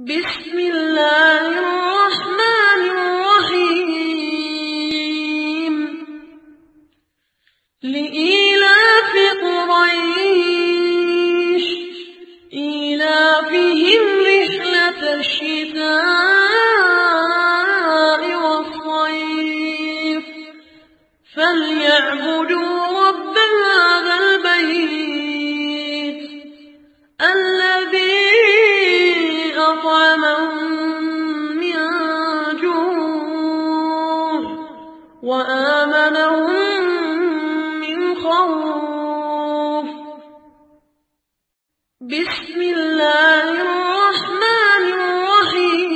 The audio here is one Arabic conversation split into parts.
بسم الله الرحمن الرحيم. لإيلاف قريش إيلافهم رحلة الشتاء والصيف. فليعبدوا بسم الله الرحمن الرحيم.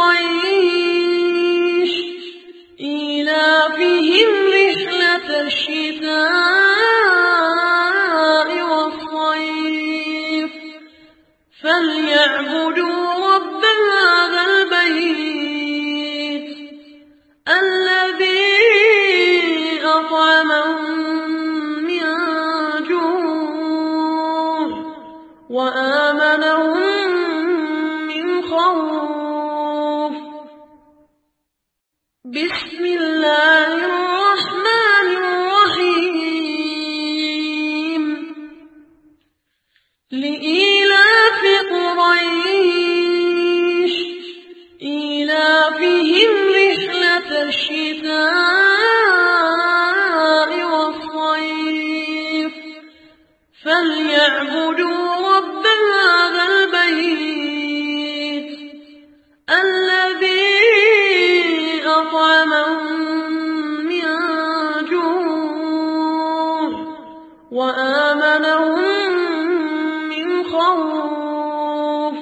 قريش رحلة الشتاء. من خوف بسم الله الرحمن الرحيم. لإيلاف قريش. إيلافهم رحلة الشتاء والصيف. فليعبدوا وآمنهم من خوف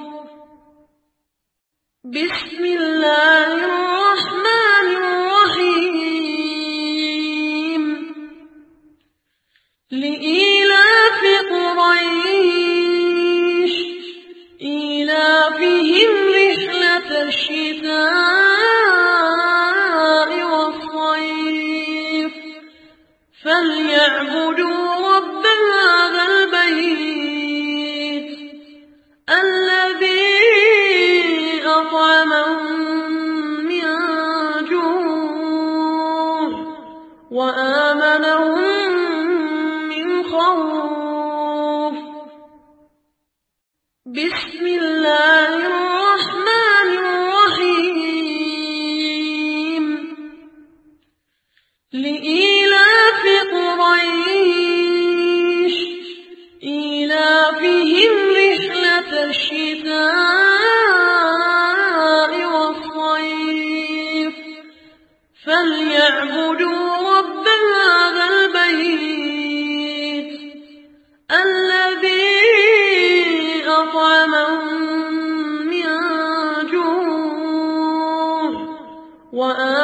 بسم الله الرحمن الرحيم لإيلاف قريش إيلافهم رحلة الشتاء فليعبدوا وآمنهم من خوف. بسم الله الرحمن الرحيم. لإيلاف قريش. إيلافهم رحلة الشتاء والصيف. فليعبدوا وآمنهم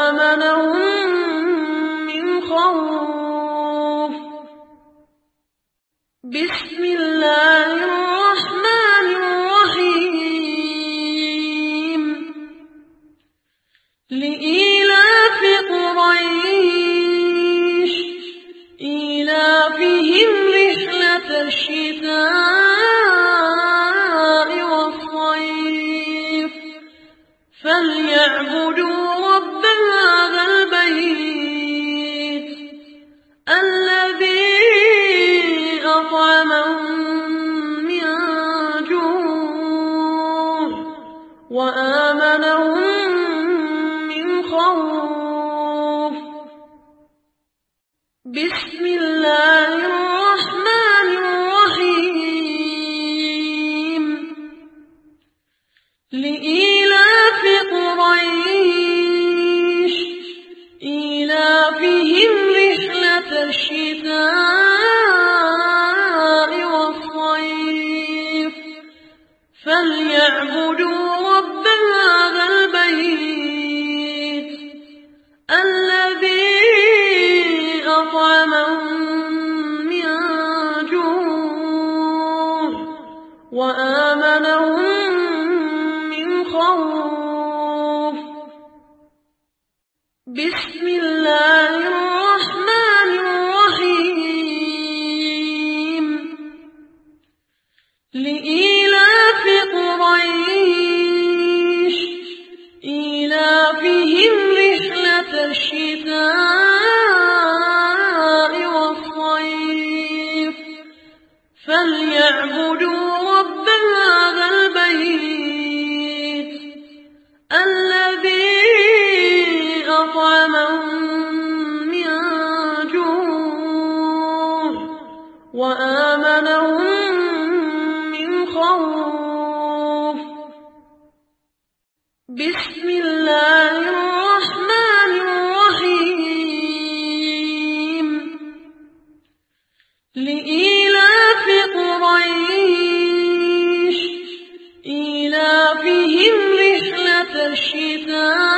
بسم الله الرحمن الرحيم. لإيلاف قريش إيلافهم رحلة الشتاء. بسم الله الرحمن الرحيم. لإيلاف قريش إيلافهم رحلة الشتاء.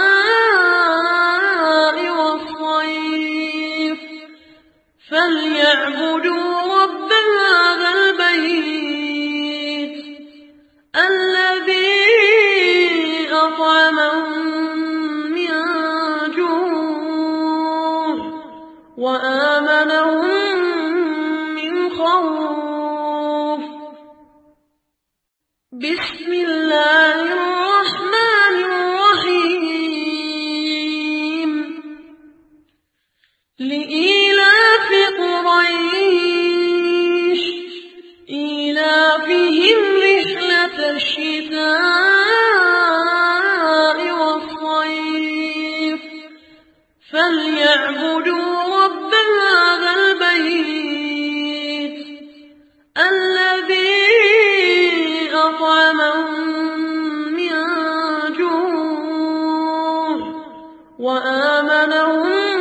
من خوف بسم الله الرحمن الرحيم. لإيلاف قريش. إيلافهم رحلة الشتاء. آمنهم